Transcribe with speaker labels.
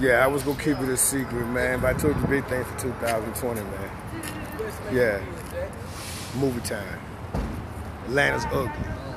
Speaker 1: Yeah, I was gonna keep it a secret, man. But I told you big thing for 2020, man. Yeah. Movie time. Atlanta's ugly.